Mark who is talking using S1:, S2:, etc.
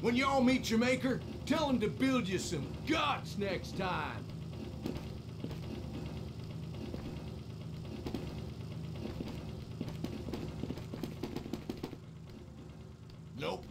S1: When y'all meet your maker, tell him to build you some guts next time. Nope.